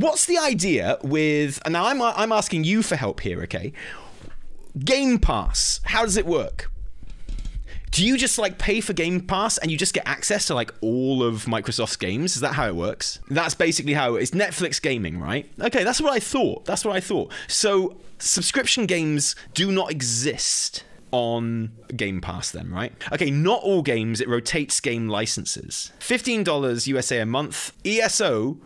what's the idea with? And now I'm I'm asking you for help here, okay? Game Pass. How does it work? Do you just like pay for Game Pass and you just get access to like all of Microsoft's games? Is that how it works? That's basically how it's Netflix gaming, right? Okay, that's what I thought. That's what I thought. So subscription games do not exist on Game Pass then, right? Okay, not all games, it rotates game licenses. $15 USA a month. ESO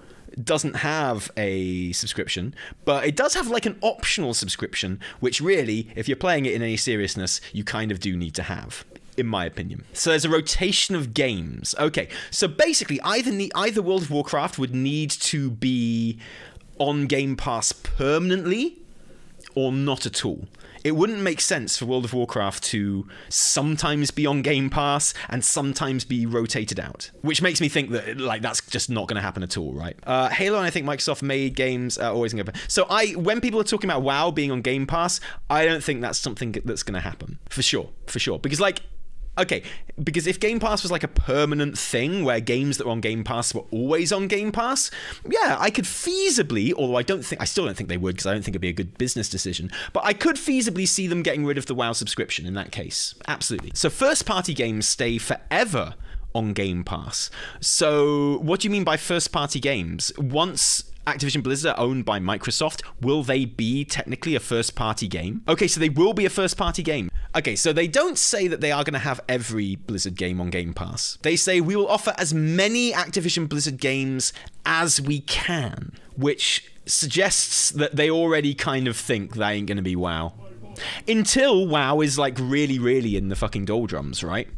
doesn't have a subscription, but it does have like an optional subscription, which really, if you're playing it in any seriousness, you kind of do need to have in my opinion. So there's a rotation of games. Okay, so basically, either ne- either World of Warcraft would need to be on Game Pass permanently, or not at all. It wouldn't make sense for World of Warcraft to sometimes be on Game Pass and sometimes be rotated out, which makes me think that like that's just not going to happen at all, right? Uh, Halo and I think Microsoft made games uh, always going to. So I, when people are talking about WoW being on Game Pass, I don't think that's something that's going to happen for sure, for sure, because like okay, because if Game Pass was like a permanent thing where games that were on Game Pass were always on Game Pass, yeah, I could feasibly, although I don't think, I still don't think they would because I don't think it'd be a good business decision, but I could feasibly see them getting rid of the WoW subscription in that case. Absolutely. So first party games stay forever on Game Pass. So, what do you mean by first party games? Once Activision Blizzard owned by Microsoft, will they be technically a first party game? Okay, so they will be a first party game. Okay, so they don't say that they are going to have every Blizzard game on Game Pass. They say we will offer as many Activision Blizzard games as we can, which suggests that they already kind of think that ain't going to be WoW. Until WoW is like really, really in the fucking doldrums, right?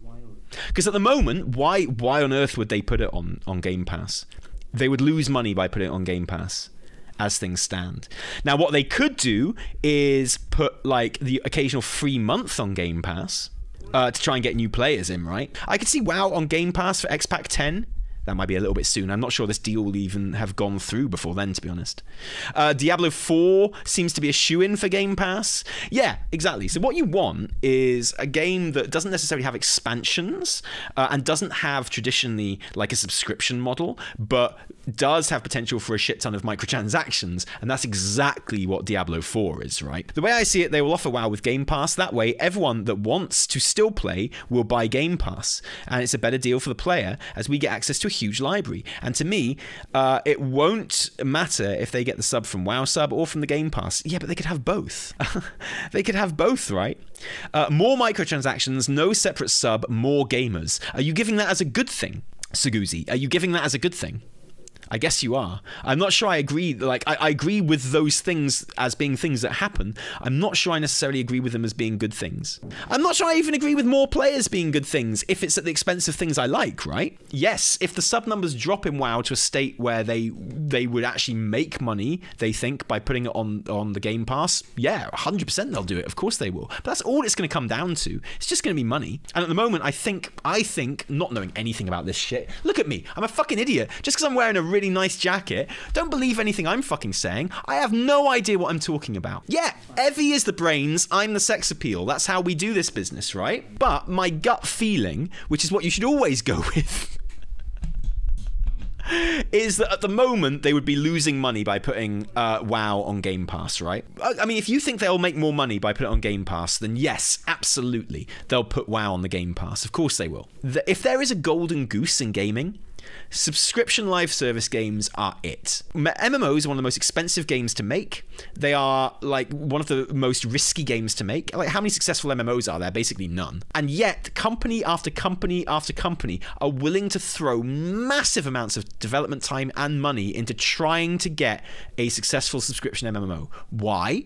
Because at the moment, why why on earth would they put it on on Game Pass? They would lose money by putting it on Game Pass as things stand. Now, what they could do is put like the occasional free month on Game Pass uh, to try and get new players in, right? I could see WoW on Game Pass for X-Pac 10 that might be a little bit soon. I'm not sure this deal will even have gone through before then, to be honest. Uh, Diablo 4 seems to be a shoe in for Game Pass. Yeah, exactly. So, what you want is a game that doesn't necessarily have expansions uh, and doesn't have traditionally like a subscription model, but does have potential for a shit ton of microtransactions. And that's exactly what Diablo 4 is, right? The way I see it, they will offer WoW with Game Pass. That way, everyone that wants to still play will buy Game Pass. And it's a better deal for the player as we get access to a huge library. And to me, uh, it won't matter if they get the sub from WoW Sub or from the Game Pass. Yeah, but they could have both. they could have both, right? Uh, more microtransactions, no separate sub, more gamers. Are you giving that as a good thing, Suguzi? Are you giving that as a good thing? I guess you are. I'm not sure I agree. Like, I, I, agree with those things as being things that happen. I'm not sure I necessarily agree with them as being good things. I'm not sure I even agree with more players being good things if it's at the expense of things I like, right? Yes, if the sub numbers drop in WoW to a state where they they would actually make money, they think, by putting it on, on the Game Pass, yeah, 100% they'll do it. Of course they will. But that's all it's going to come down to. It's just going to be money. And at the moment, I think, I think, not knowing anything about this shit, look at me. I'm a fucking idiot. Just because I'm wearing a really nice jacket. Don't believe anything I'm fucking saying. I have no idea what I'm talking about. Yeah, Evie is the brains, I'm the sex appeal. That's how we do this business, right? But my gut feeling, which is what you should always go with, is that at the moment they would be losing money by putting uh, WoW on Game Pass, right? I mean, if you think they'll make more money by putting it on Game Pass, then yes, absolutely, they'll put WoW on the Game Pass. Of course they will. If there is a golden goose in gaming, Subscription live service games are it. MMOs are one of the most expensive games to make. They are like one of the most risky games to make. Like how many successful MMOs are there? Basically none. And yet, company after company after company are willing to throw massive amounts of development time and money into trying to get a successful subscription MMO. Why?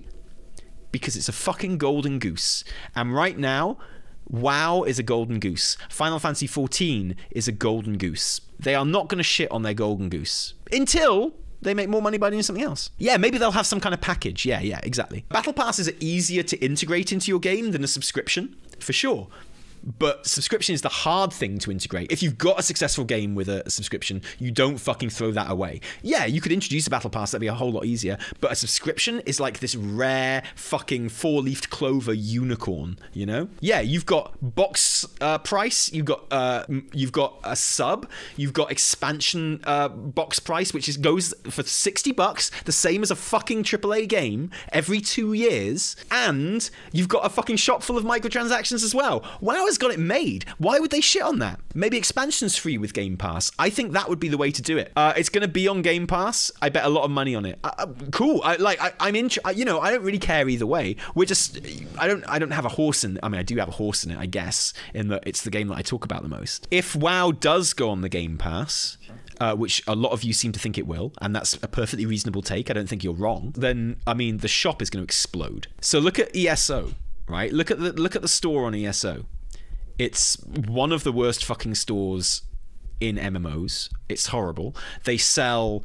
Because it's a fucking golden goose. And right now, WoW is a golden goose. Final Fantasy XIV is a golden goose. They are not going to shit on their golden goose until they make more money by doing something else. Yeah, maybe they'll have some kind of package. Yeah, yeah, exactly. Battle passes are easier to integrate into your game than a subscription, for sure. But subscription is the hard thing to integrate. If you've got a successful game with a subscription, you don't fucking throw that away. Yeah, you could introduce a battle pass, that'd be a whole lot easier, but a subscription is like this rare fucking four-leafed clover unicorn, you know? Yeah, you've got box uh, price, you've got uh, you've got a sub, you've got expansion uh, box price, which is goes for 60 bucks, the same as a fucking AAA game every two years, and you've got a fucking shop full of microtransactions as well. WoW has got it made. Why would they shit on that? Maybe expansion's free with Game Pass. I think that would be the way to do it. Uh, it's going to be on Game Pass. I bet a lot of money on it. Uh, uh, cool. I, like I, am in. You know, I don't really care either way. We're just. I don't. I don't have a horse in. I mean, I do have a horse in it. I guess in that it's the game that I talk about the most. If WoW does go on the Game Pass. Uh, which a lot of you seem to think it will, and that's a perfectly reasonable take. I don't think you're wrong. Then, I mean, the shop is going to explode. So look at ESO, right? Look at the look at the store on ESO. It's one of the worst fucking stores in MMOs. It's horrible. They sell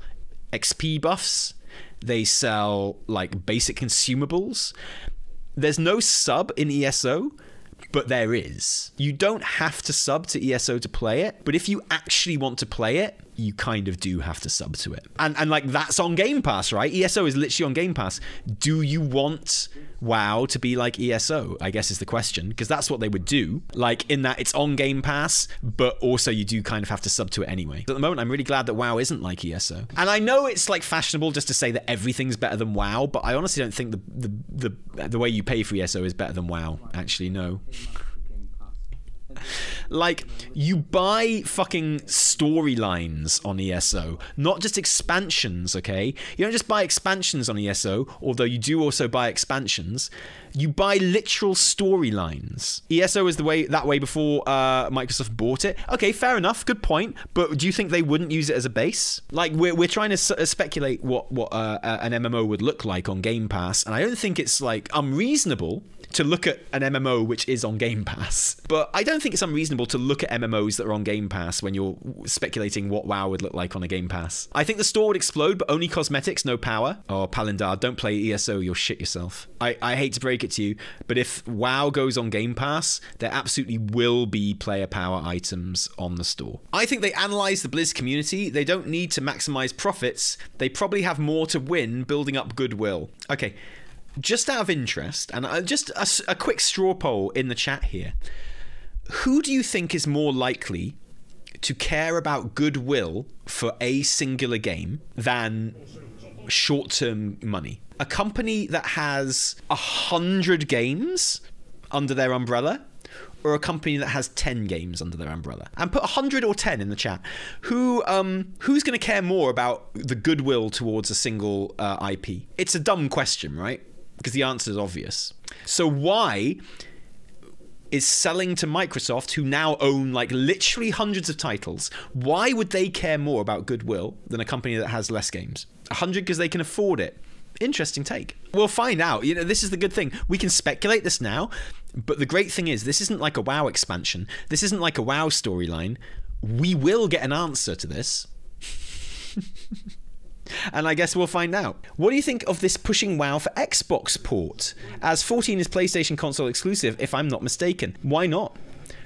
XP buffs. They sell like basic consumables. There's no sub in ESO, but there is. You don't have to sub to ESO to play it, but if you actually want to play it, you kind of do have to sub to it. And and like that's on Game Pass, right? ESO is literally on Game Pass. Do you want WoW to be like ESO? I guess is the question because that's what they would do. Like in that it's on Game Pass, but also you do kind of have to sub to it anyway. At the moment, I'm really glad that WoW isn't like ESO. And I know it's like fashionable just to say that everything's better than WoW, but I honestly don't think the the the, the way you pay for ESO is better than WoW. Actually, no. Like, you buy fucking storylines on ESO, not just expansions, okay? You don't just buy expansions on ESO, although you do also buy expansions. You buy literal storylines. ESO is the way that way before uh, Microsoft bought it. Okay, fair enough, good point. But do you think they wouldn't use it as a base? Like, we're, we're trying to uh, speculate what, what uh, an MMO would look like on Game Pass, and I don't think it's like unreasonable to look at an MMO which is on Game Pass. But I don't think it's unreasonable to look at MMOs that are on Game Pass when you're speculating what WoW would look like on a Game Pass. I think the store would explode, but only cosmetics, no power. Oh, Palindar, don't play ESO, you'll shit yourself. I, I hate to break it to you, but if WoW goes on Game Pass, there absolutely will be player power items on the store. I think they analyze the Blizz community. They don't need to maximize profits. They probably have more to win building up goodwill. Okay, just out of interest, and uh, just a, a quick straw poll in the chat here. Who do you think is more likely to care about goodwill for a singular game than short term money? A company that has a hundred games under their umbrella or a company that has 10 games under their umbrella and put 100 or 10 in the chat who um who's going to care more about the goodwill towards a single uh, ip it's a dumb question right because the answer is obvious. So why is selling to Microsoft, who now own like literally hundreds of titles, why would they care more about goodwill than a company that has less games? A hundred because they can afford it. Interesting take. We'll find out. You know, this is the good thing. We can speculate this now, but the great thing is this isn't like a WoW expansion. This isn't like a WoW storyline. We will get an answer to this. And I guess we'll find out. What do you think of this pushing WoW for Xbox port? As 14 is PlayStation console exclusive, if I'm not mistaken. Why not?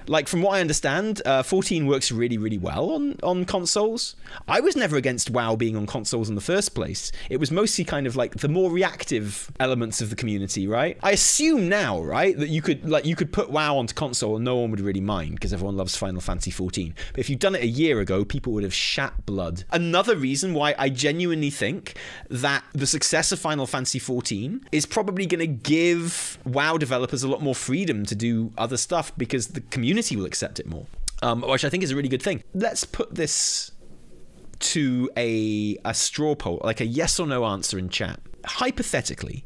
Like from what I understand, uh, 14 works really, really well on on consoles. I was never against WoW being on consoles in the first place. It was mostly kind of like the more reactive elements of the community, right? I assume now, right, that you could like you could put WoW onto console and no one would really mind because everyone loves Final Fantasy 14. But if you'd done it a year ago, people would have shat blood. Another reason why I genuinely think that the success of Final Fantasy 14 is probably going to give WoW developers a lot more freedom to do other stuff because the community community will accept it more, um, which I think is a really good thing. Let's put this to a, a straw poll, like a yes or no answer in chat. Hypothetically,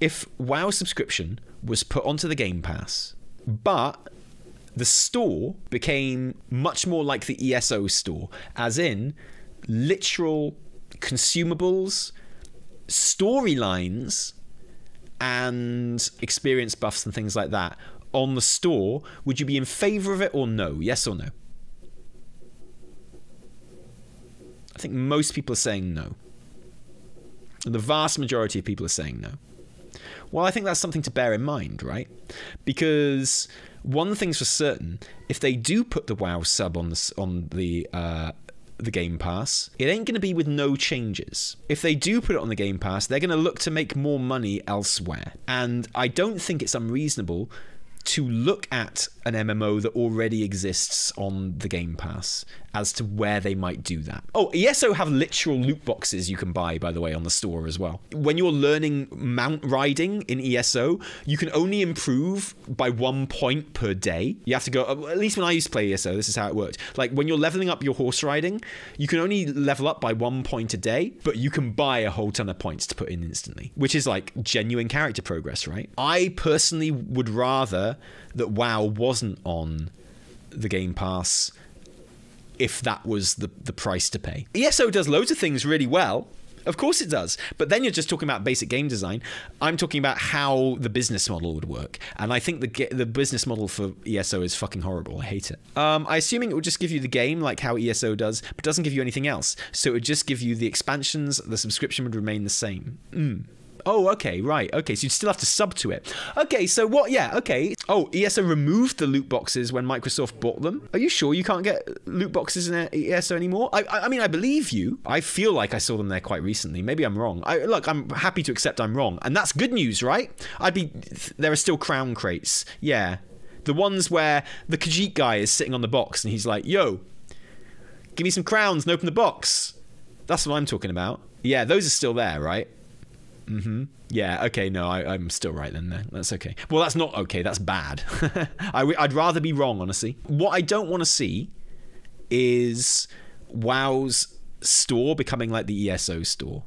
if WoW subscription was put onto the Game Pass, but the store became much more like the ESO store, as in literal consumables, storylines, and experience buffs and things like that on the store, would you be in favor of it or no? Yes or no? I think most people are saying no. The vast majority of people are saying no. Well, I think that's something to bear in mind, right? Because one thing's for certain: if they do put the WoW sub on the on the uh, the Game Pass, it ain't going to be with no changes. If they do put it on the Game Pass, they're going to look to make more money elsewhere. And I don't think it's unreasonable to look at an MMO that already exists on the Game Pass as to where they might do that. Oh, ESO have literal loot boxes you can buy, by the way, on the store as well. When you're learning mount riding in ESO, you can only improve by one point per day. You have to go, uh, at least when I used to play ESO, this is how it worked. Like when you're leveling up your horse riding, you can only level up by one point a day, but you can buy a whole ton of points to put in instantly, which is like genuine character progress, right? I personally would rather that WoW wasn't on the Game Pass if that was the, the price to pay. ESO does loads of things really well. Of course it does. But then you're just talking about basic game design. I'm talking about how the business model would work. And I think the the business model for ESO is fucking horrible. I hate it. Um, I assuming it would just give you the game like how ESO does, but doesn't give you anything else. So it would just give you the expansions. The subscription would remain the same. Mm. Oh, okay, right. Okay, so you'd still have to sub to it. Okay, so what? Yeah, okay. Oh, ESO removed the loot boxes when Microsoft bought them. Are you sure you can't get loot boxes in ESO anymore? I, I mean, I believe you. I feel like I saw them there quite recently. Maybe I'm wrong. I, look, I'm happy to accept I'm wrong, and that's good news, right? I'd be. There are still crown crates. Yeah, the ones where the Khajiit guy is sitting on the box and he's like, "Yo, give me some crowns and open the box." That's what I'm talking about. Yeah, those are still there, right? Mm-hmm. Yeah. Okay. No, I, am still right then. That's okay. Well, that's not okay. That's bad. I, would rather be wrong, honestly. What I don't want to see is WoW's store becoming like the ESO store.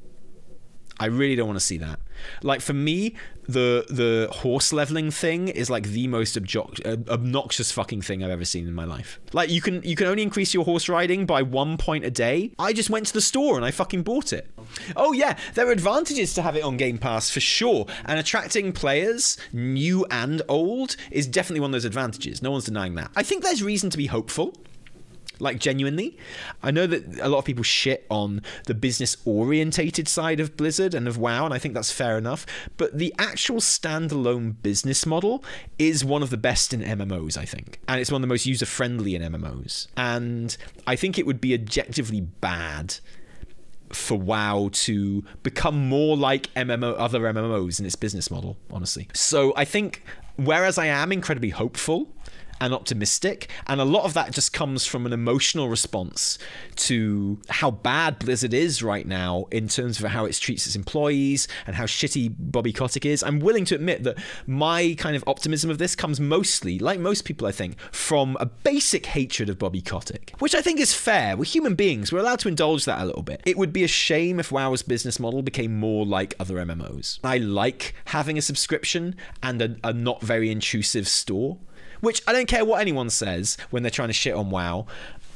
I really don't want to see that. Like for me, the the horse leveling thing is like the most objo- uh, obnoxious fucking thing I've ever seen in my life. Like you can you can only increase your horse riding by one point a day. I just went to the store and I fucking bought it. Oh yeah, there are advantages to have it on Game Pass for sure, and attracting players, new and old, is definitely one of those advantages. No one's denying that. I think there's reason to be hopeful like genuinely. I know that a lot of people shit on the business orientated side of Blizzard and of WoW, and I think that's fair enough. But the actual standalone business model is one of the best in MMOs, I think. And it's one of the most user friendly in MMOs. And I think it would be objectively bad for WoW to become more like MMO other MMOs in its business model, honestly. So I think whereas I am incredibly hopeful and optimistic. And a lot of that just comes from an emotional response to how bad Blizzard is right now in terms of how it treats its employees and how shitty Bobby Kotick is. I'm willing to admit that my kind of optimism of this comes mostly, like most people, I think, from a basic hatred of Bobby Kotick, which I think is fair. We're human beings, we're allowed to indulge that a little bit. It would be a shame if WoW's business model became more like other MMOs. I like having a subscription and a, a not very intrusive store which I don't care what anyone says when they're trying to shit on WoW.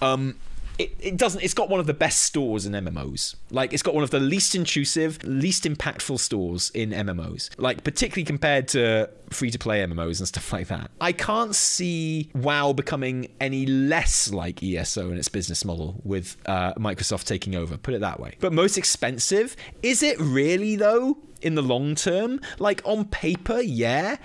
Um, it, it doesn't it's got one of the best stores in MMOs. Like it's got one of the least intrusive, least impactful stores in MMOs. Like particularly compared to free to play MMOs and stuff like that. I can't see WoW becoming any less like ESO in its business model with uh, Microsoft taking over, put it that way. But most expensive, is it really though? In the long term, like on paper, yeah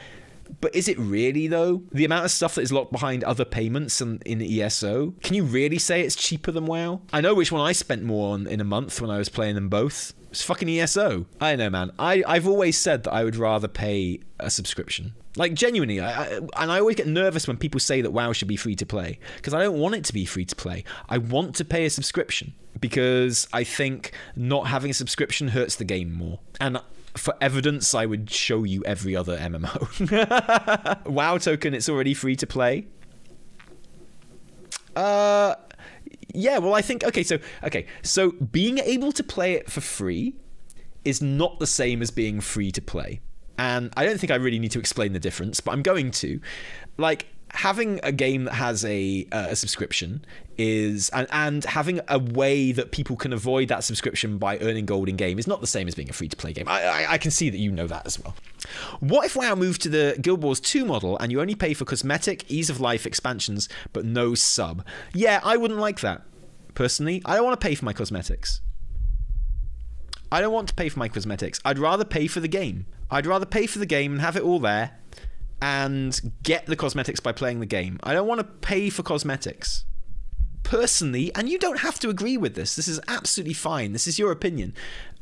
but is it really though? The amount of stuff that is locked behind other payments and in ESO, can you really say it's cheaper than WoW? I know which one I spent more on in a month when I was playing them both. It's fucking ESO. I know, man. I, I've always said that I would rather pay a subscription. Like genuinely, I, I, and I always get nervous when people say that WoW should be free to play because I don't want it to be free to play. I want to pay a subscription because I think not having a subscription hurts the game more. And for evidence, I would show you every other MMO. WoW token, it's already free to play. Uh, yeah. Well, I think okay. So okay. So being able to play it for free is not the same as being free to play. And I don't think I really need to explain the difference, but I'm going to. Like, having a game that has a, uh, a subscription is and, and having a way that people can avoid that subscription by earning gold in game is not the same as being a free to play game. I, I, I, can see that you know that as well. What if WoW moved to the Guild Wars 2 model and you only pay for cosmetic, ease of life expansions, but no sub? Yeah, I wouldn't like that. Personally, I don't want to pay for my cosmetics. I don't want to pay for my cosmetics. I'd rather pay for the game. I'd rather pay for the game and have it all there and get the cosmetics by playing the game. I don't want to pay for cosmetics. Personally, and you don't have to agree with this. This is absolutely fine. This is your opinion.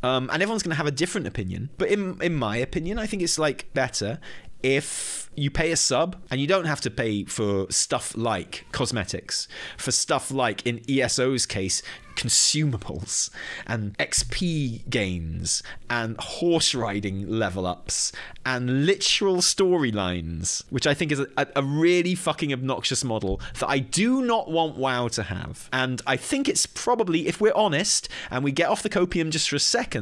Um, and everyone's going to have a different opinion. But in in my opinion, I think it's like better if you pay a sub and you don't have to pay for stuff like cosmetics, for stuff like, in ESO's case, consumables and XP gains and horse riding level ups and literal storylines, which I think is a, a, really fucking obnoxious model that I do not want WoW to have. And I think it's probably, if we're honest and we get off the copium just for a second,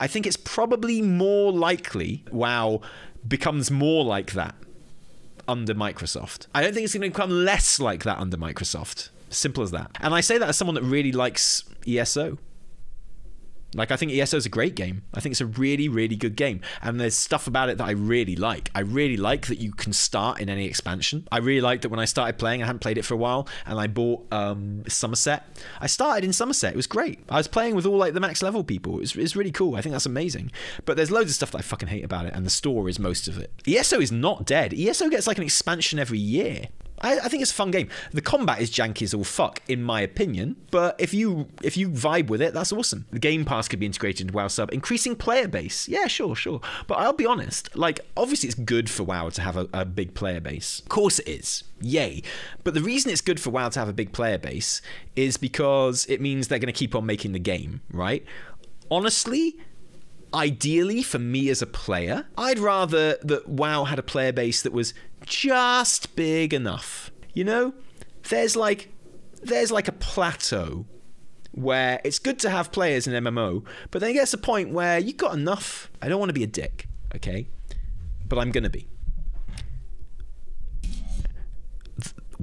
I think it's probably more likely WoW becomes more like that under Microsoft. I don't think it's going to become less like that under Microsoft. Simple as that. And I say that as someone that really likes ESO. Like I think ESO is a great game. I think it's a really, really good game, and there's stuff about it that I really like. I really like that you can start in any expansion. I really like that when I started playing, I hadn't played it for a while, and I bought um, Summerset. I started in Summerset. It was great. I was playing with all like the max level people. It was, it really cool. I think that's amazing. But there's loads of stuff that I fucking hate about it, and the store is most of it. ESO is not dead. ESO gets like an expansion every year. I, I, think it's a fun game. The combat is janky as all fuck, in my opinion. But if you if you vibe with it, that's awesome. The Game Pass could be integrated into WoW Sub, increasing player base. Yeah, sure, sure. But I'll be honest. Like, obviously, it's good for WoW to have a, a big player base. Of course, it is. Yay. But the reason it's good for WoW to have a big player base is because it means they're going to keep on making the game, right? Honestly, ideally for me as a player, I'd rather that WoW had a player base that was just big enough. You know, there's like there's like a plateau where it's good to have players in MMO, but then it gets to a point where you've got enough. I don't want to be a dick, okay? But I'm gonna be.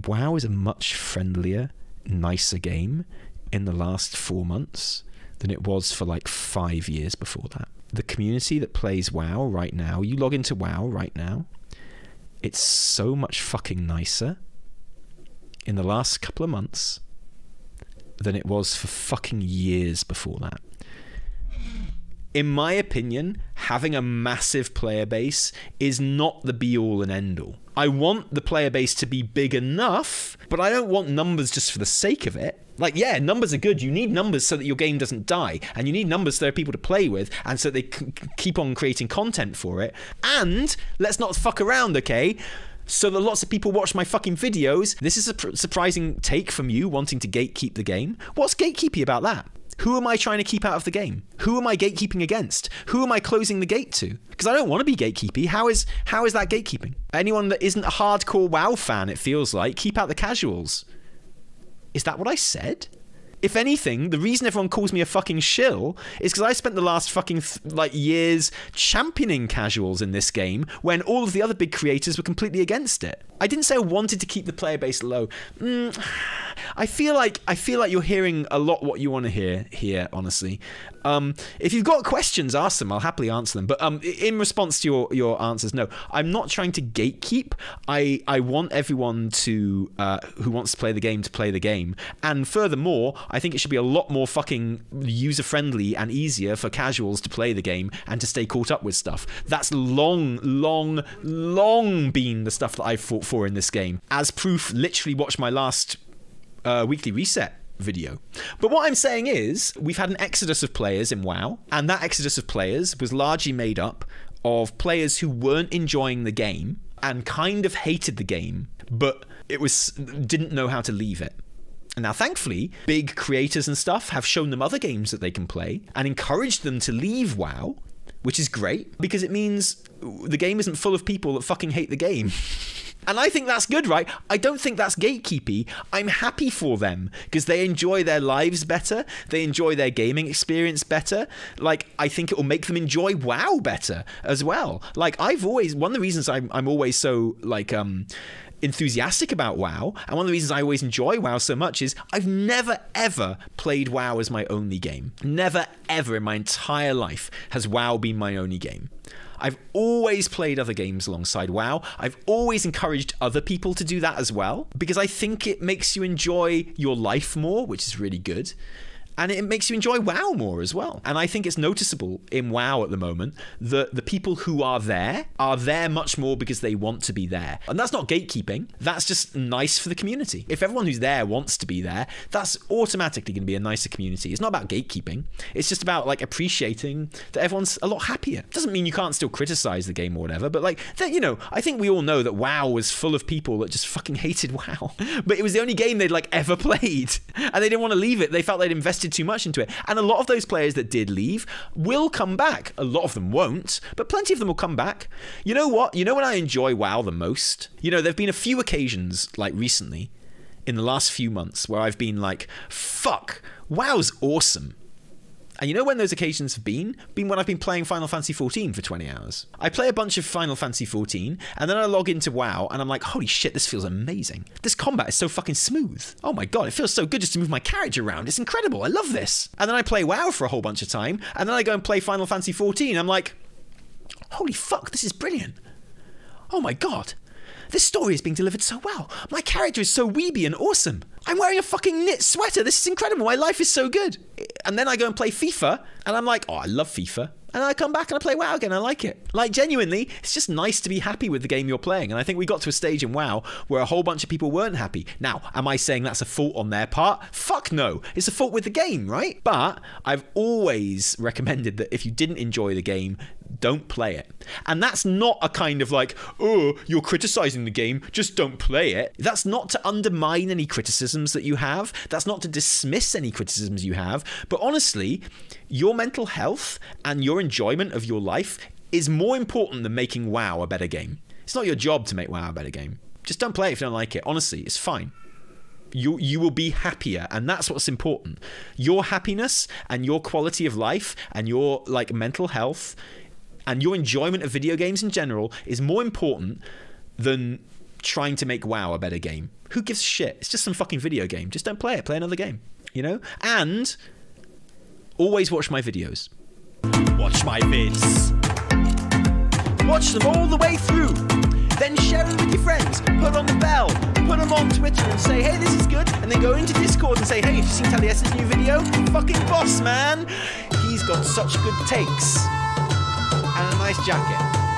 WoW is a much friendlier, nicer game in the last four months than it was for like five years before that. The community that plays WoW right now, you log into WoW right now, it's so much fucking nicer in the last couple of months than it was for fucking years before that. In my opinion, having a massive player base is not the be all and end all. I want the player base to be big enough, but I don't want numbers just for the sake of it. Like, yeah, numbers are good. You need numbers so that your game doesn't die, and you need numbers so there are people to play with, and so they c- keep on creating content for it. And let's not fuck around, okay? So that lots of people watch my fucking videos. This is a pr- surprising take from you wanting to gatekeep the game. What's gatekeepy about that? Who am I trying to keep out of the game? Who am I gatekeeping against? Who am I closing the gate to? Because I don't want to be gatekeepy. How is how is that gatekeeping? Anyone that isn't a hardcore WoW fan, it feels like, keep out the casuals. Is that what I said? If anything, the reason everyone calls me a fucking shill is because I spent the last fucking th- like years championing casuals in this game when all of the other big creators were completely against it. I didn't say I wanted to keep the player base low. Mm, I feel like I feel like you're hearing a lot what you want to hear here. Honestly, um, if you've got questions, ask them. I'll happily answer them. But um, in response to your your answers, no, I'm not trying to gatekeep. I I want everyone to uh, who wants to play the game to play the game. And furthermore, I think it should be a lot more fucking user friendly and easier for casuals to play the game and to stay caught up with stuff. That's long, long, long been the stuff that I've fought for in this game. As proof, literally watch my last uh, weekly reset video. But what I'm saying is, we've had an exodus of players in WoW, and that exodus of players was largely made up of players who weren't enjoying the game and kind of hated the game, but it was didn't know how to leave it. And now, thankfully, big creators and stuff have shown them other games that they can play and encouraged them to leave WoW, which is great because it means the game isn't full of people that fucking hate the game. And I think that's good, right? I don't think that's gatekeepy. I'm happy for them because they enjoy their lives better. They enjoy their gaming experience better. Like, I think it will make them enjoy WoW better as well. Like, I've always, one of the reasons I'm, I'm always so, like, um, enthusiastic about WoW, and one of the reasons I always enjoy WoW so much is I've never ever played WoW as my only game. Never ever in my entire life has WoW been my only game. I've always played other games alongside WoW. I've always encouraged other people to do that as well because I think it makes you enjoy your life more, which is really good. And it makes you enjoy WoW more as well. And I think it's noticeable in WoW at the moment that the people who are there are there much more because they want to be there. And that's not gatekeeping, that's just nice for the community. If everyone who's there wants to be there, that's automatically going to be a nicer community. It's not about gatekeeping, it's just about like appreciating that everyone's a lot happier. Doesn't mean you can't still criticize the game or whatever, but like, that, you know, I think we all know that WoW was full of people that just fucking hated WoW. But it was the only game they'd like ever played. And they didn't want to leave it. They felt they'd invested too much into it. And a lot of those players that did leave will come back. A lot of them won't, but plenty of them will come back. You know what? You know when I enjoy WoW the most? You know, there've been a few occasions like recently in the last few months where I've been like, fuck, WoW's awesome. And you know when those occasions have been? Been when I've been playing Final Fantasy XIV for 20 hours. I play a bunch of Final Fantasy XIV, and then I log into WoW, and I'm like, holy shit, this feels amazing. This combat is so fucking smooth. Oh my god, it feels so good just to move my character around. It's incredible. I love this. And then I play WoW for a whole bunch of time, and then I go and play Final Fantasy XIV. I'm like, holy fuck, this is brilliant. Oh my god. This story is being delivered so well. My character is so weeby and awesome. I'm wearing a fucking knit sweater. This is incredible. My life is so good. And then I go and play FIFA, and I'm like, oh, I love FIFA. And I come back and I play WoW again. I like it. Like, genuinely, it's just nice to be happy with the game you're playing. And I think we got to a stage in WoW where a whole bunch of people weren't happy. Now, am I saying that's a fault on their part? Fuck no. It's a fault with the game, right? But I've always recommended that if you didn't enjoy the game, don't play it. And that's not a kind of like, oh, you're criticizing the game, just don't play it. That's not to undermine any criticisms that you have. That's not to dismiss any criticisms you have. But honestly, your mental health and your enjoyment of your life is more important than making WoW a better game. It's not your job to make WoW a better game. Just don't play it if you don't like it. Honestly, it's fine you you will be happier and that's what's important your happiness and your quality of life and your like mental health and your enjoyment of video games in general is more important than trying to make WoW a better game. Who gives shit? It's just some fucking video game. Just don't play it. Play another game. You know? And always watch my videos. Watch my vids. Watch them all the way through. Then share them with your friends. Put on the bell. Put them on Twitter and say, hey, this is good. And then go into Discord and say, hey, have you seen Taliesin's new video? Fucking boss, man. He's got such good takes and a nice jacket.